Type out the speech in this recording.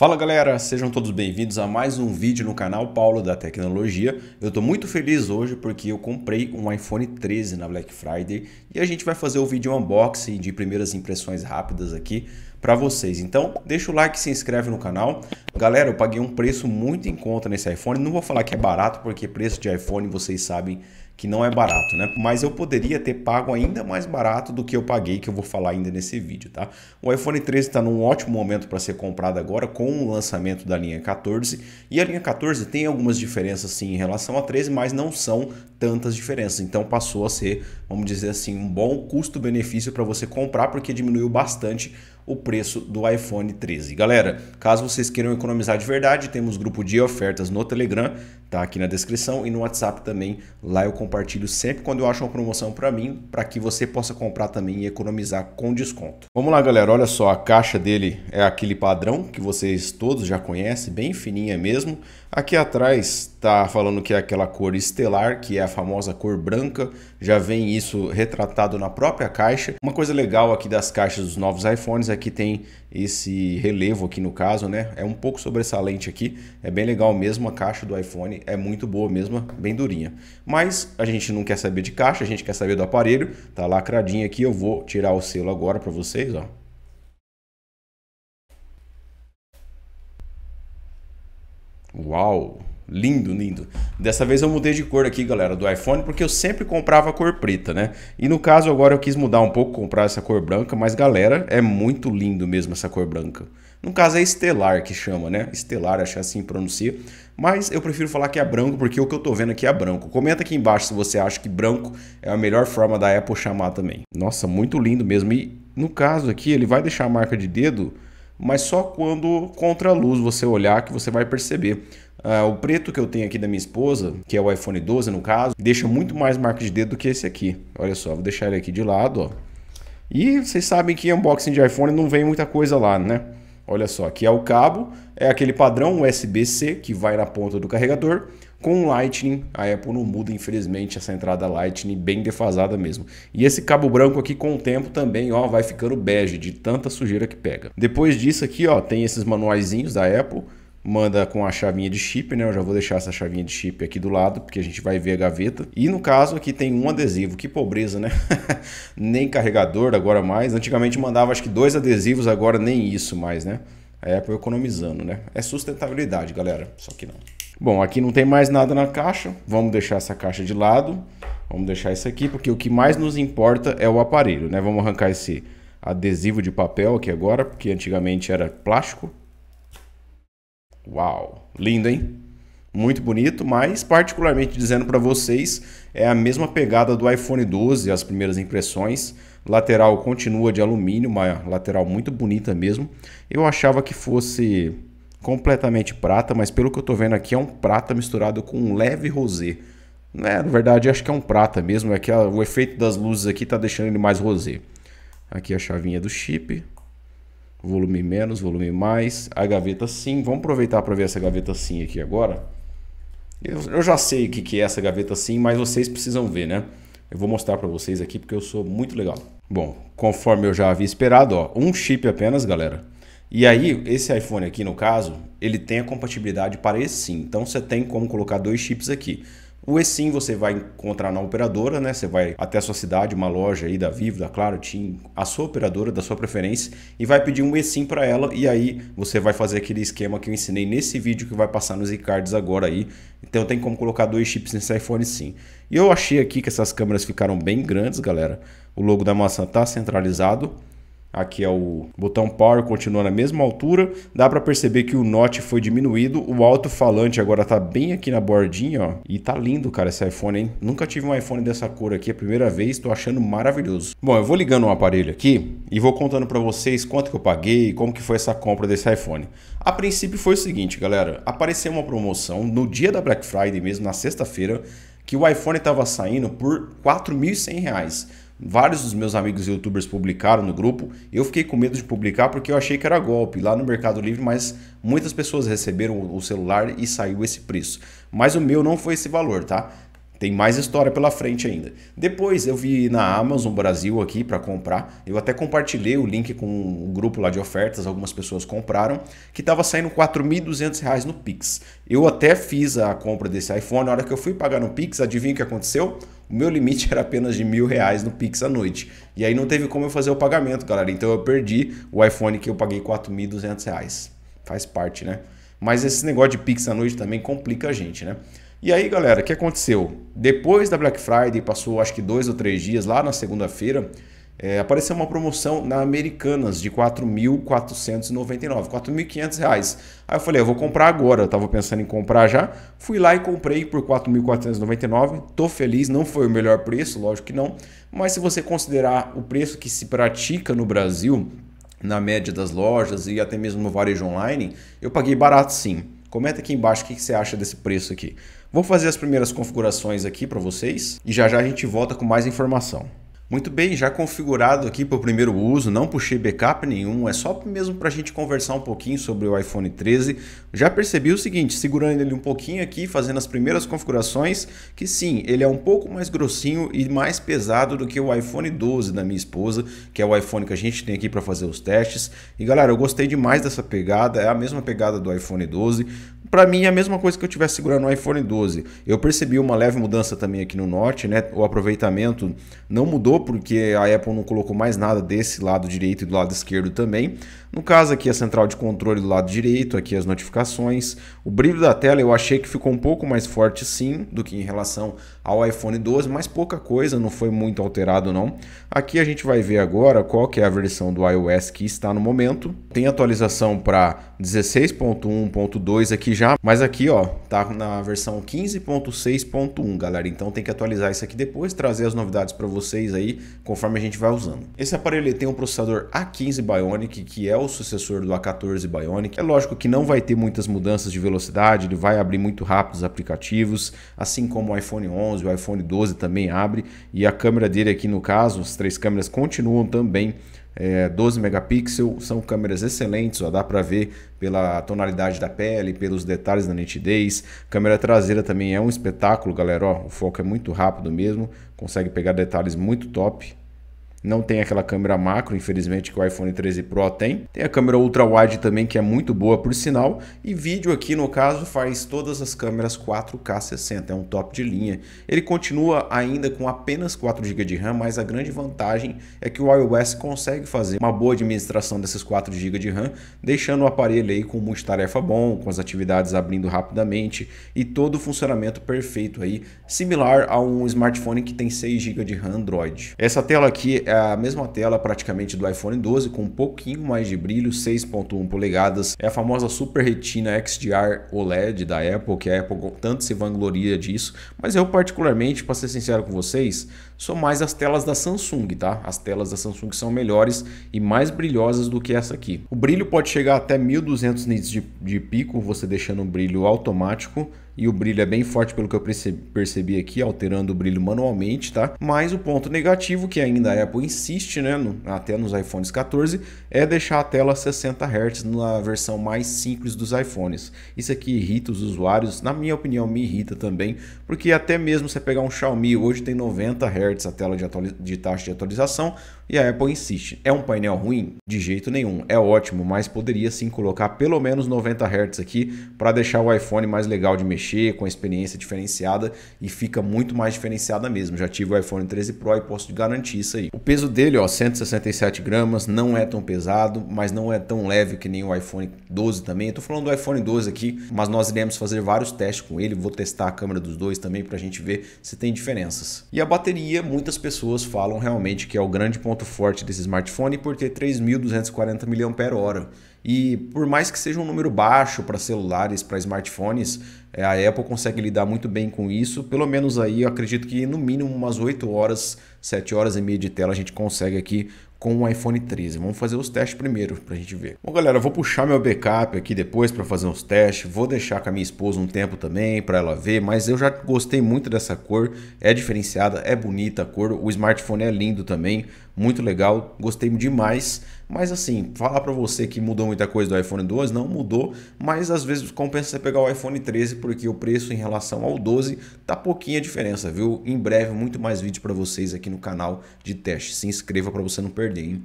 Fala galera, sejam todos bem-vindos a mais um vídeo no canal Paulo da Tecnologia. Eu estou muito feliz hoje porque eu comprei um iPhone 13 na Black Friday e a gente vai fazer o vídeo unboxing de primeiras impressões rápidas aqui para vocês. Então, deixa o like, se inscreve no canal. Galera, eu paguei um preço muito em conta nesse iPhone. Não vou falar que é barato porque preço de iPhone vocês sabem que não é barato, né? Mas eu poderia ter pago ainda mais barato do que eu paguei, que eu vou falar ainda nesse vídeo, tá? O iPhone 13 está num ótimo momento para ser comprado agora com o lançamento da linha 14 e a linha 14 tem algumas diferenças sim em relação a 13, mas não são tantas diferenças. Então passou a ser, vamos dizer assim, um bom custo-benefício para você comprar porque diminuiu bastante o preço do iPhone 13. Galera, caso vocês queiram economizar de verdade, temos grupo de ofertas no Telegram, tá aqui na descrição e no WhatsApp também. Lá eu sempre quando eu acho uma promoção para mim, para que você possa comprar também e economizar com desconto. Vamos lá, galera, olha só, a caixa dele é aquele padrão que vocês todos já conhecem, bem fininha mesmo. Aqui atrás está falando que é aquela cor estelar, que é a famosa cor branca. Já vem isso retratado na própria caixa. Uma coisa legal aqui das caixas dos novos iPhones é que tem esse relevo aqui no caso, né? É um pouco sobressalente aqui. É bem legal mesmo a caixa do iPhone, é muito boa mesmo, bem durinha. Mas a gente não quer saber de caixa, a gente quer saber do aparelho. Tá lacradinho aqui, eu vou tirar o selo agora para vocês, ó. Uau! Lindo, lindo. Dessa vez eu mudei de cor aqui, galera, do iPhone, porque eu sempre comprava cor preta, né? E no caso agora eu quis mudar um pouco, comprar essa cor branca, mas galera, é muito lindo mesmo essa cor branca. No caso é estelar que chama, né? Estelar, acho que assim pronuncia. Mas eu prefiro falar que é branco, porque o que eu tô vendo aqui é branco. Comenta aqui embaixo se você acha que branco é a melhor forma da Apple chamar também. Nossa, muito lindo mesmo. E no caso aqui, ele vai deixar a marca de dedo mas só quando contra a luz você olhar que você vai perceber. Uh, o preto que eu tenho aqui da minha esposa, que é o iPhone 12 no caso, deixa muito mais marca de dedo do que esse aqui. Olha só, vou deixar ele aqui de lado, ó. E vocês sabem que unboxing de iPhone não vem muita coisa lá, né? Olha só, aqui é o cabo, é aquele padrão USB-C que vai na ponta do carregador. Com Lightning, a Apple não muda, infelizmente, essa entrada Lightning bem defasada mesmo. E esse cabo branco aqui, com o tempo, também ó, vai ficando bege de tanta sujeira que pega. Depois disso aqui, ó, tem esses manuaizinhos da Apple. Manda com a chavinha de chip, né? Eu já vou deixar essa chavinha de chip aqui do lado, porque a gente vai ver a gaveta. E no caso aqui tem um adesivo, que pobreza, né? nem carregador agora mais. Antigamente mandava acho que dois adesivos, agora nem isso mais, né? A Apple economizando, né? É sustentabilidade, galera. Só que não. Bom, aqui não tem mais nada na caixa. Vamos deixar essa caixa de lado. Vamos deixar isso aqui, porque o que mais nos importa é o aparelho, né? Vamos arrancar esse adesivo de papel aqui agora, porque antigamente era plástico. Uau, lindo, hein? Muito bonito, mas particularmente dizendo para vocês, é a mesma pegada do iPhone 12, as primeiras impressões. Lateral continua de alumínio, uma lateral muito bonita mesmo. Eu achava que fosse completamente prata, mas pelo que eu estou vendo aqui é um prata misturado com um leve rosé. É, na verdade acho que é um prata mesmo, é que o efeito das luzes aqui está deixando ele mais rosé. Aqui a chavinha do chip, volume menos, volume mais, a gaveta sim. Vamos aproveitar para ver essa gaveta sim aqui agora. Eu, eu já sei o que, que é essa gaveta sim, mas vocês precisam ver, né? Eu vou mostrar para vocês aqui porque eu sou muito legal. Bom, conforme eu já havia esperado, ó, um chip apenas, galera. E aí, esse iPhone aqui, no caso, ele tem a compatibilidade para eSIM. Então, você tem como colocar dois chips aqui. O eSIM você vai encontrar na operadora, né? Você vai até a sua cidade, uma loja aí da Vivo, da Claro, TIM, a sua operadora da sua preferência e vai pedir um eSIM para ela e aí você vai fazer aquele esquema que eu ensinei nesse vídeo que vai passar nos iCards agora aí. Então tem como colocar dois chips nesse iPhone sim. E eu achei aqui que essas câmeras ficaram bem grandes, galera. O logo da maçã tá centralizado. Aqui é o botão Power, continua na mesma altura. Dá para perceber que o Note foi diminuído. O alto-falante agora tá bem aqui na bordinha, ó. E tá lindo, cara, esse iPhone, hein? Nunca tive um iPhone dessa cor aqui, é a primeira vez. Tô achando maravilhoso. Bom, eu vou ligando o aparelho aqui e vou contando para vocês quanto que eu paguei, como que foi essa compra desse iPhone. A princípio foi o seguinte, galera. Apareceu uma promoção no dia da Black Friday mesmo, na sexta-feira, que o iPhone estava saindo por R$ 4.100. Vários dos meus amigos youtubers publicaram no grupo. Eu fiquei com medo de publicar porque eu achei que era golpe lá no Mercado Livre, mas muitas pessoas receberam o celular e saiu esse preço. Mas o meu não foi esse valor, tá? tem mais história pela frente ainda. Depois eu vi na Amazon Brasil aqui para comprar. Eu até compartilhei o link com o um grupo lá de ofertas, algumas pessoas compraram, que estava saindo R$ 4.200 no Pix. Eu até fiz a compra desse iPhone, na hora que eu fui pagar no Pix, adivinha o que aconteceu? O meu limite era apenas de mil reais no Pix à noite. E aí não teve como eu fazer o pagamento, galera. Então eu perdi o iPhone que eu paguei R$ 4.200. Faz parte, né? Mas esse negócio de Pix à noite também complica a gente, né? E aí, galera, o que aconteceu? Depois da Black Friday, passou acho que dois ou três dias, lá na segunda-feira, é, apareceu uma promoção na Americanas de R$ 4.499, R$ 4.500. Aí eu falei, eu vou comprar agora, eu estava pensando em comprar já. Fui lá e comprei por R$ 4.499. Tô feliz, não foi o melhor preço, lógico que não. Mas se você considerar o preço que se pratica no Brasil, na média das lojas e até mesmo no varejo online, eu paguei barato sim. Comenta aqui embaixo o que você acha desse preço aqui. Vou fazer as primeiras configurações aqui para vocês e já já a gente volta com mais informação. Muito bem, já configurado aqui para o primeiro uso, não puxei backup nenhum, é só mesmo para a gente conversar um pouquinho sobre o iPhone 13. Já percebi o seguinte, segurando ele um pouquinho aqui, fazendo as primeiras configurações, que sim, ele é um pouco mais grossinho e mais pesado do que o iPhone 12 da minha esposa, que é o iPhone que a gente tem aqui para fazer os testes. E galera, eu gostei demais dessa pegada, é a mesma pegada do iPhone 12. Para mim é a mesma coisa que eu estivesse segurando o iPhone 12. Eu percebi uma leve mudança também aqui no norte, né? O aproveitamento não mudou porque a Apple não colocou mais nada desse lado direito e do lado esquerdo também. No caso aqui a central de controle do lado direito, aqui as notificações. O brilho da tela eu achei que ficou um pouco mais forte sim do que em relação ao iPhone 12, mas pouca coisa, não foi muito alterado não. Aqui a gente vai ver agora qual que é a versão do iOS que está no momento. Tem atualização para 16.1.2 aqui já, mas aqui ó, tá na versão 15.6.1, galera. Então tem que atualizar isso aqui depois, trazer as novidades para vocês aí, conforme a gente vai usando. Esse aparelho tem um processador A15 Bionic, que é o sucessor do A14 Bionic. É lógico que não vai ter muitas mudanças de velocidade, ele vai abrir muito rápido os aplicativos, assim como o iPhone 11, o iPhone 12 também abre, e a câmera dele aqui no caso, as três câmeras continuam também é, 12 megapixels, são câmeras excelentes, ó, dá para ver pela tonalidade da pele, pelos detalhes da nitidez. Câmera traseira também é um espetáculo, galera, ó, o foco é muito rápido mesmo, consegue pegar detalhes muito top. Não tem aquela câmera macro, infelizmente, que o iPhone 13 Pro tem. Tem a câmera ultra wide também, que é muito boa por sinal. E vídeo aqui, no caso, faz todas as câmeras 4K 60, é um top de linha. Ele continua ainda com apenas 4 GB de RAM, mas a grande vantagem é que o iOS consegue fazer uma boa administração desses 4 GB de RAM, deixando o aparelho aí com multitarefa bom, com as atividades abrindo rapidamente e todo o funcionamento perfeito aí, similar a um smartphone que tem 6 GB de RAM Android. Essa tela aqui a mesma tela praticamente do iPhone 12 com um pouquinho mais de brilho, 6.1 polegadas. É a famosa Super Retina XDR OLED da Apple, que a Apple tanto se vangloria disso, mas eu particularmente, para ser sincero com vocês, sou mais as telas da Samsung, tá? As telas da Samsung são melhores e mais brilhosas do que essa aqui. O brilho pode chegar até 1200 nits de, de pico, você deixando um brilho automático e o brilho é bem forte pelo que eu percebi aqui, alterando o brilho manualmente, tá? Mas o ponto negativo que ainda a Apple insiste, né, no, até nos iPhones 14, é deixar a tela 60 Hz na versão mais simples dos iPhones. Isso aqui irrita os usuários, na minha opinião me irrita também, porque até mesmo você pegar um Xiaomi, hoje tem 90 Hz a tela de, de taxa de atualização, e a Apple insiste. É um painel ruim? De jeito nenhum. É ótimo, mas poderia sim colocar pelo menos 90 Hz aqui para deixar o iPhone mais legal de mexer, com experiência diferenciada e fica muito mais diferenciada mesmo. Já tive o iPhone 13 Pro e posso garantir isso aí. O peso dele, ó, 167 gramas, não é tão pesado, mas não é tão leve que nem o iPhone 12 também. Tô falando do iPhone 12 aqui, mas nós iremos fazer vários testes com ele. Vou testar a câmera dos dois também para a gente ver se tem diferenças. E a bateria, muitas pessoas falam realmente que é o grande ponto ponto forte desse smartphone por ter 3.240 mAh. E por mais que seja um número baixo para celulares, para smartphones, é, a Apple consegue lidar muito bem com isso. Pelo menos aí eu acredito que no mínimo umas 8 horas, 7 horas e meia de tela a gente consegue aqui com o iPhone 13. Vamos fazer os testes primeiro para a gente ver. Bom, galera, eu vou puxar meu backup aqui depois para fazer os testes. Vou deixar com a minha esposa um tempo também para ela ver, mas eu já gostei muito dessa cor. É diferenciada, é bonita a cor. O smartphone é lindo também, muito legal. Gostei demais Mas assim, falar para você que mudou muita coisa do iPhone 12, não mudou, mas às vezes compensa você pegar o iPhone 13 porque o preço em relação ao 12 tá pouquinha diferença, viu? Em breve muito mais vídeos para vocês aqui no canal de teste. Se inscreva para você não perder, hein?